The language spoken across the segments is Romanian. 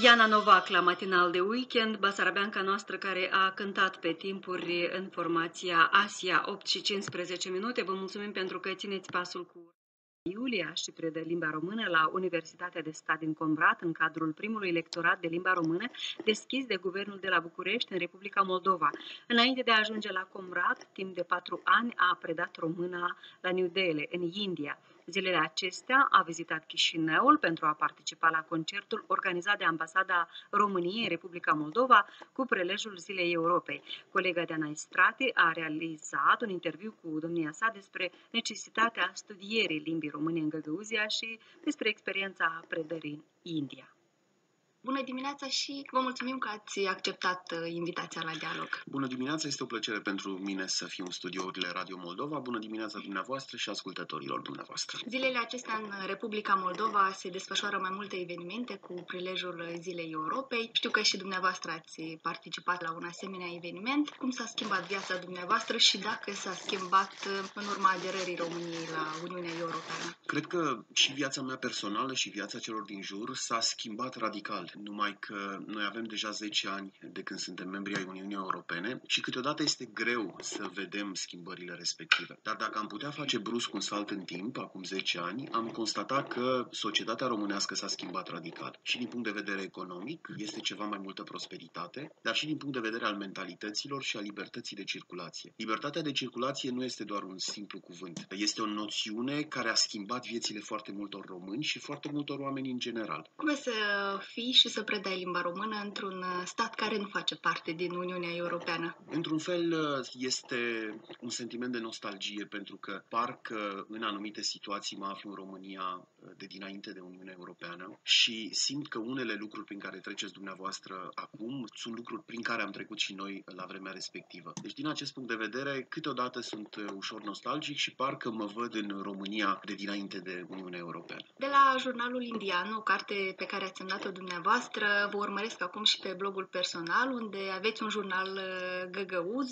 Iana Novac la matinal de weekend, basarabeanca noastră care a cântat pe timpuri în formația Asia 8 și 15 minute. Vă mulțumim pentru că țineți pasul cu Iulia și predă limba română la Universitatea de Stat din Combrat în cadrul primului lectorat de limba română deschis de Guvernul de la București în Republica Moldova. Înainte de a ajunge la Combrat, timp de patru ani a predat româna la New Delhi, în India. Zilele acestea a vizitat Chișinăul pentru a participa la concertul organizat de Ambasada României în Republica Moldova cu prelejul Zilei Europei. Colega de Strati a realizat un interviu cu domnia sa despre necesitatea studierii limbii române în Găgăuzia și despre experiența predării în India. Bună dimineața și vă mulțumim că ați acceptat uh, invitația la dialog. Bună dimineața, este o plăcere pentru mine să fiu în studiourile Radio Moldova. Bună dimineața dumneavoastră și ascultătorilor dumneavoastră. Zilele acestea în Republica Moldova se desfășoară mai multe evenimente cu prilejul Zilei Europei. Știu că și dumneavoastră ați participat la un asemenea eveniment. Cum s-a schimbat viața dumneavoastră și dacă s-a schimbat uh, în urma aderării României la Uniunea Europeană? Cred că și viața mea personală și viața celor din jur s-a schimbat radical numai că noi avem deja 10 ani de când suntem membri ai Uniunii Europene și câteodată este greu să vedem schimbările respective. Dar dacă am putea face brusc un salt în timp, acum 10 ani, am constatat că societatea românească s-a schimbat radical. Și din punct de vedere economic este ceva mai multă prosperitate, dar și din punct de vedere al mentalităților și a libertății de circulație. Libertatea de circulație nu este doar un simplu cuvânt. Este o noțiune care a schimbat viețile foarte multor români și foarte multor oameni în general. Cum e să fii și să predai limba română într-un uh, stat care nu face parte din Uniunea Europeană? Într-un fel uh, este un sentiment de nostalgie pentru că parcă în anumite situații mă aflu în România uh, de dinainte de Uniunea Europeană și simt că unele lucruri prin care treceți dumneavoastră acum sunt lucruri prin care am trecut și noi la vremea respectivă. Deci din acest punct de vedere câteodată sunt ușor nostalgic și parcă mă văd în România de dinainte de Uniunea Europeană. De la jurnalul Indian, o carte pe care ați semnat-o dumneavoastră, dumneavoastră vă urmăresc acum și pe blogul personal, unde aveți un jurnal uh, găgăuz.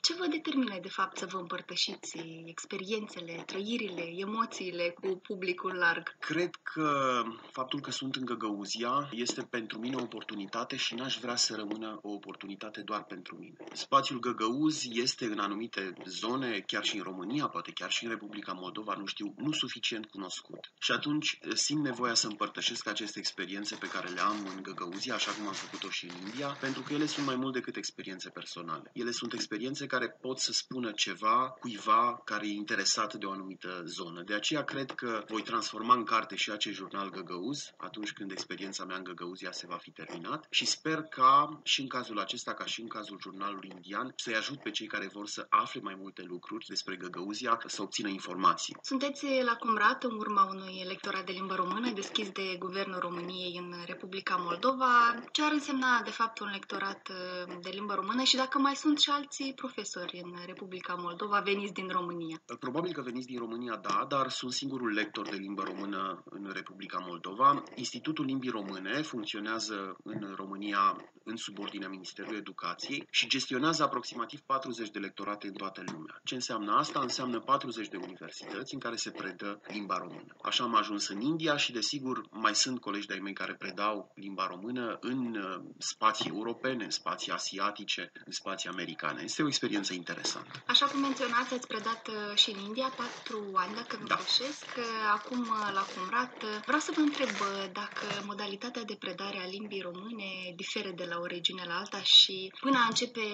Ce vă determină, de fapt, să vă împărtășiți experiențele, trăirile, emoțiile cu publicul larg? Cred că faptul că sunt în Găgăuzia este pentru mine o oportunitate și n-aș vrea să rămână o oportunitate doar pentru mine. Spațiul Găgăuz este în anumite zone, chiar și în România, poate chiar și în Republica Moldova, nu știu, nu suficient cunoscut. Și atunci simt nevoia să împărtășesc aceste experiențe pe care le am în Găgăuzia, așa cum am făcut-o și în India, pentru că ele sunt mai mult decât experiențe personale. Ele sunt experiențe care pot să spună ceva cuiva care e interesat de o anumită zonă. De aceea cred că voi transforma în carte și acest jurnal Găgăuz atunci când experiența mea în Găgăuzia se va fi terminat și sper ca și în cazul acesta, ca și în cazul jurnalului indian, să-i ajut pe cei care vor să afle mai multe lucruri despre Găgăuzia, să obțină informații. Sunteți la Cumrat în urma unui electorat de limbă română deschis de Guvernul României în Republica Moldova, ce ar însemna de fapt un lectorat uh, de limbă română și dacă mai sunt și alții profesori în Republica Moldova veniți din România? Probabil că veniți din România, da, dar sunt singurul lector de limbă română în Republica Moldova. Institutul Limbii Române funcționează în România în subordinea Ministerului Educației și gestionează aproximativ 40 de lectorate în toată lumea. Ce înseamnă asta? Înseamnă 40 de universități în care se predă limba română. Așa am ajuns în India și, desigur, mai sunt colegi de-ai mei care predau limba limba română în uh, spații europene, în spații asiatice, în spații americane. Este o experiență interesantă. Așa cum menționați, ați predat uh, și în India patru ani, dacă nu da. greșesc. Uh, acum, la Cumrat, vreau să vă întreb dacă modalitatea de predare a limbii române diferă de la o regiune la alta și până a începe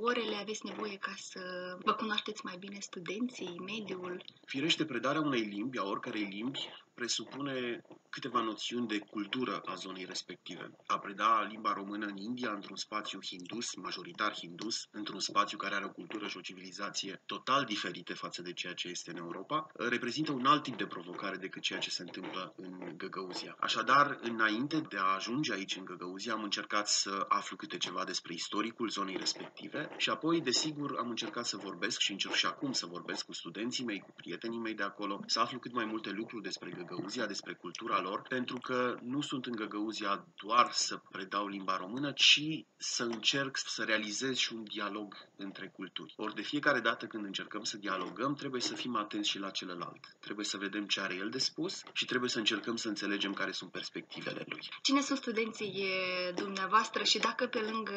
orele aveți nevoie ca să vă cunoașteți mai bine studenții, mediul? Firește, predarea unei limbi, a oricărei limbi, presupune câteva noțiuni de cultură a zonei respective. A preda limba română în India, într-un spațiu hindus, majoritar hindus, într-un spațiu care are o cultură și o civilizație total diferite față de ceea ce este în Europa, reprezintă un alt tip de provocare decât ceea ce se întâmplă în Găgăuzia. Așadar, înainte de a ajunge aici în Găgăuzia, am încercat să aflu câte ceva despre istoricul zonei respective și apoi, desigur, am încercat să vorbesc și încerc și acum să vorbesc cu studenții mei, cu prietenii mei de acolo, să aflu cât mai multe lucruri despre Găgăuzia, despre cultura lor, pentru că nu sunt în Găgăuzia doar să predau limba română, ci să încerc să realizez și un dialog între culturi. Ori de fiecare dată când încercăm să dialogăm, trebuie să fim atenți și la celălalt. Trebuie să vedem ce are el de spus și trebuie să încercăm să înțelegem care sunt perspectivele lui. Cine sunt studenții dumneavoastră și dacă pe lângă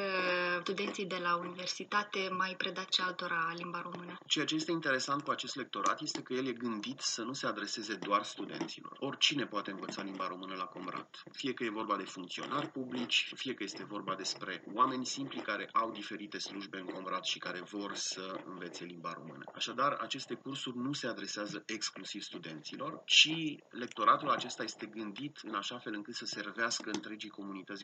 studenții de la universitate mai predați și altora limba română? Ceea ce este interesant cu acest lectorat este că el e gândit să nu se adreseze doar studenților. Oricine poate învăța limba română la Comrat. Fie că e vorba de funcționari publici, fie că este vorba despre oameni simpli care au diferite slujbe în Comrat și care vor să învețe limba română. Așadar, aceste cursuri nu se adresează exclusiv studenților, ci lectoratul acesta este gândit în așa fel încât să servească întregii comunități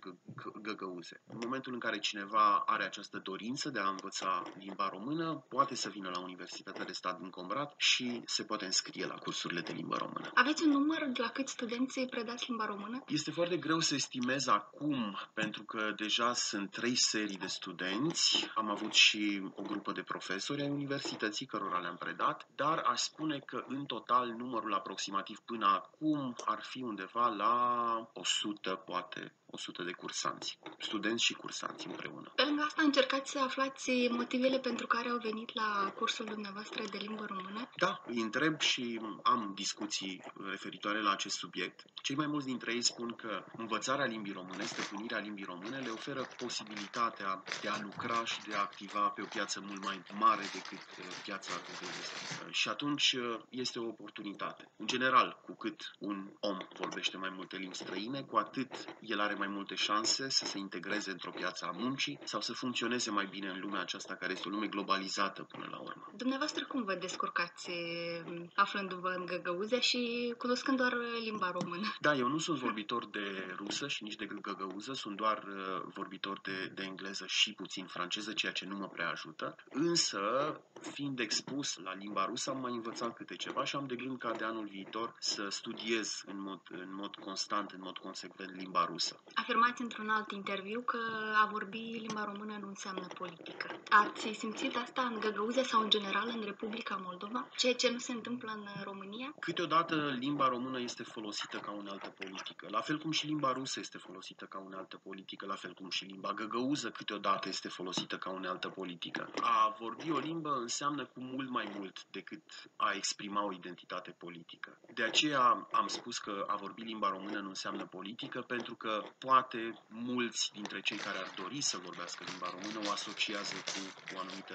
găgăuze. În momentul în care cineva are această dorință de a învăța limba română, poate să vină la Universitatea de Stat din Comrat și se poate înscrie la cursurile de limbă română. Aveți un număr la câți studenți predați limba română? Este foarte greu să estimez acum, pentru că deja sunt trei serii de studenți. Am avut și o grupă de profesori ai universității cărora le-am predat, dar aș spune că în total numărul aproximativ până acum ar fi undeva la 100, poate 100 de cursanți, studenți și cursanți împreună. Pe lângă asta încercați să aflați motivele pentru care au venit la cursul dumneavoastră de limbă română? Da, îi întreb și am discuții referitoare la acest subiect. Cei mai mulți dintre ei spun că învățarea limbii române, stăpânirea limbii române, le oferă posibilitatea de a lucra și de a activa pe o piață mult mai mare decât uh, piața de Și atunci uh, este o oportunitate. În general, cu cât un om vorbește mai multe limbi străine, cu atât el are mai multe șanse să se integreze într-o piață a muncii sau să funcționeze mai bine în lumea aceasta care este o lume globalizată până la urmă. Dumneavoastră cum vă descurcați mm, aflându-vă în Găgăuzea și cunoscând doar limba română? Da, eu nu sunt vorbitor de rusă și nici de găgăuză, sunt doar uh, vorbitor de, de engleză și puțin franceză, ceea ce nu mă prea ajută. Însă, fiind expus la limba rusă, am mai învățat câte ceva și am de gând ca de anul viitor să studiez în mod, în mod constant, în mod consecvent limba rusă. Afirmați într-un alt interviu că a vorbi limba română nu înseamnă politică. Ați simțit asta în Găgăuzia sau în general în Republica Moldova? Ceea ce nu se întâmplă în România? Câteodată limba română este folosită ca unealtă politică, la fel cum și limba rusă este folosită ca unealtă politică, la fel cum și limba găgăuză câteodată este folosită ca unealtă politică. A vorbi o limbă înseamnă cu mult mai mult decât a exprima o identitate politică. De aceea am spus că a vorbi limba română nu înseamnă politică, pentru că poate mulți dintre cei care ar dori să vorbească limba română o asociază cu o anumită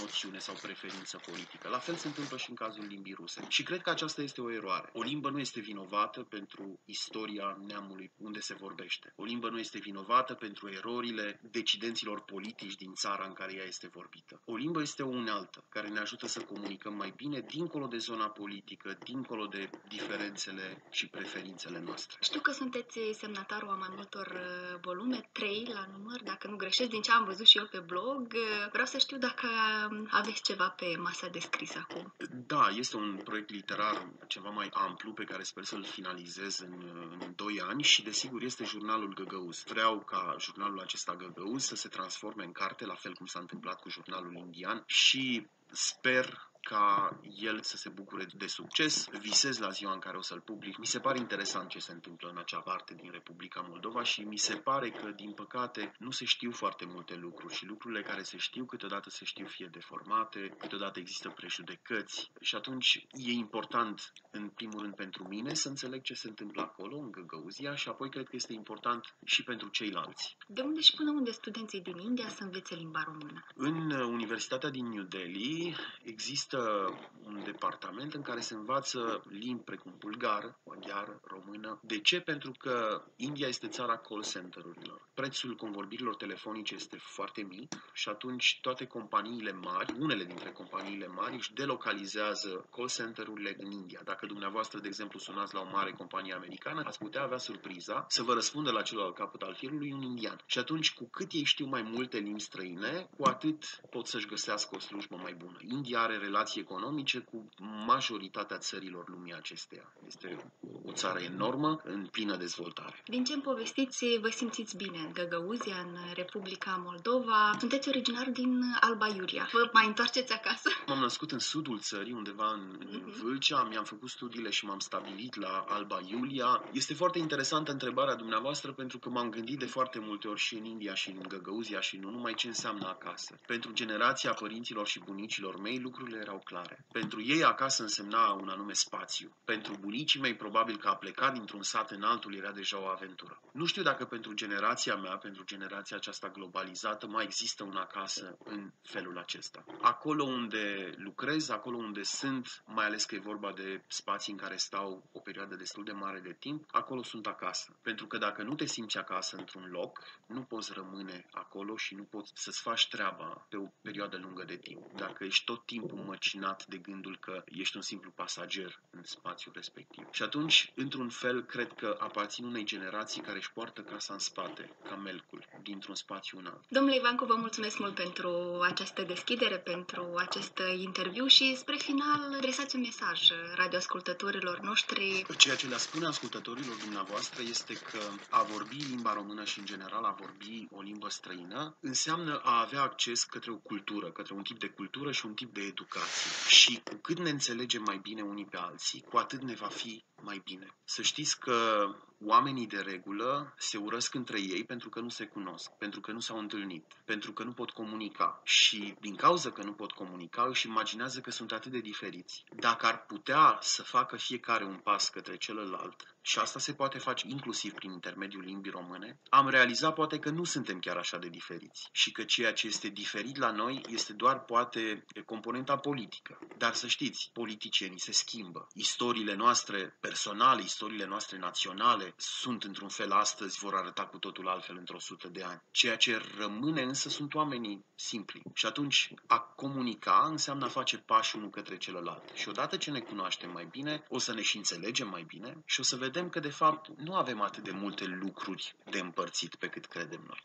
noțiune sau preferință politică. La fel se întâmplă și în cazul limbii ruse. Și cred că aceasta este o eroare. O limbă nu este vinovată pentru istoria neamului unde se vorbește. O limbă nu este vinovată pentru erorile decidenților politici din țara în care ea este vorbită. O limbă este o unealtă care ne ajută să comunicăm mai bine dincolo de zona politică, dincolo de diferențele și preferințele noastre. Știu că sunteți semnatarul a mai multor uh, volume, trei la număr, dacă nu greșesc, din ce am văzut și eu pe blog. Uh, vreau să știu dacă um, aveți ceva pe masa de scris acum. Da, este un proiect literar ceva mai amplu pe care sper să-l finalizez în, în 2 ani și desigur este jurnalul Găgăuz. Vreau ca jurnalul acesta Găgăuz să se transforme în carte, la fel cum s-a întâmplat cu jurnalul indian și sper ca el să se bucure de succes. Visez la ziua în care o să-l public. Mi se pare interesant ce se întâmplă în acea parte din Republica Moldova și mi se pare că, din păcate, nu se știu foarte multe lucruri și lucrurile care se știu câteodată se știu fie deformate, câteodată există prejudecăți și atunci e important, în primul rând, pentru mine să înțeleg ce se întâmplă acolo, în Găgăuzia și apoi cred că este important și pentru ceilalți. De unde și până unde studenții din India să învețe limba română? În Universitatea din New Delhi există există un departament în care se învață limbi precum bulgară, maghiară, română. De ce? Pentru că India este țara call center-urilor. Prețul convorbirilor telefonice este foarte mic și atunci toate companiile mari, unele dintre companiile mari, își delocalizează call center-urile în India. Dacă dumneavoastră, de exemplu, sunați la o mare companie americană, ați putea avea surpriza să vă răspundă la celălalt capăt al firului un indian. Și atunci, cu cât ei știu mai multe limbi străine, cu atât pot să-și găsească o slujbă mai bună. India are relații relații economice cu majoritatea țărilor lumii acesteia. Este o țară enormă, în plină dezvoltare. Din ce îmi povestiți, vă simțiți bine în Găgăuzia, în Republica Moldova. Sunteți originar din Alba Iulia. Vă mai întoarceți acasă? M-am născut în sudul țării, undeva în, în mhm. Vâlcea. Mi-am făcut studiile și m-am stabilit la Alba Iulia. Este foarte interesantă întrebarea dumneavoastră pentru că m-am gândit de foarte multe ori și în India și în Găgăuzia și nu numai ce înseamnă acasă. Pentru generația părinților și bunicilor mei lucrurile erau clare. Pentru ei acasă însemna un anume spațiu. Pentru bunicii mei probabil că a plecat dintr-un sat în altul era deja o aventură. Nu știu dacă pentru generația mea, pentru generația aceasta globalizată, mai există un acasă în felul acesta. Acolo unde lucrez, acolo unde sunt, mai ales că e vorba de spații în care stau o perioadă destul de mare de timp, acolo sunt acasă. Pentru că dacă nu te simți acasă într-un loc, nu poți rămâne acolo și nu poți să-ți faci treaba pe o perioadă lungă de timp. Dacă ești tot timpul măcinat de gândul că ești un simplu pasager în spațiul respectiv. Și atunci, într-un fel, cred că aparțin unei generații care își poartă casa în spate, ca melcul, dintr-un spațiu în alt. Domnule Ivancu, vă mulțumesc mult pentru această deschidere, pentru acest interviu și spre final adresați un mesaj radioascultătorilor noștri. Ceea ce le spune ascultătorilor dumneavoastră este că a vorbi limba română și în general a vorbi o limbă străină înseamnă a avea acces către o cultură, către un tip de cultură și un tip de educație. Și cu cât ne înțelegem mai bine unii pe alții, cu atât ne va fi mai bine. Să știți că oamenii de regulă se urăsc între ei pentru că nu se cunosc, pentru că nu s-au întâlnit, pentru că nu pot comunica și din cauza că nu pot comunica își imaginează că sunt atât de diferiți. Dacă ar putea să facă fiecare un pas către celălalt, și asta se poate face inclusiv prin intermediul limbii române, am realizat poate că nu suntem chiar așa de diferiți și că ceea ce este diferit la noi este doar poate componenta politică. Dar să știți, politicienii se schimbă. Istoriile noastre personale, istoriile noastre naționale sunt într-un fel astăzi, vor arăta cu totul altfel într-o sută de ani. Ceea ce rămâne însă sunt oamenii simpli. Și atunci a comunica înseamnă a face pași unul către celălalt. Și odată ce ne cunoaștem mai bine, o să ne și înțelegem mai bine și o să vedem că de fapt nu avem atât de multe lucruri de împărțit pe cât credem noi.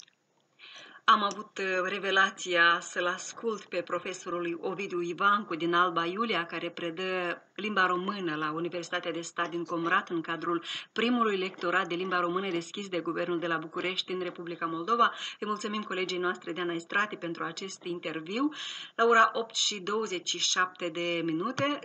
Am avut uh, revelația să-l ascult pe profesorul Ovidiu Ivancu din Alba Iulia, care predă limba română la Universitatea de Stat din Comrat în cadrul primului lectorat de limba română deschis de Guvernul de la București în Republica Moldova. Îi mulțumim colegii noastre Diana Estrati pentru acest interviu. La ora 8 și 27 de minute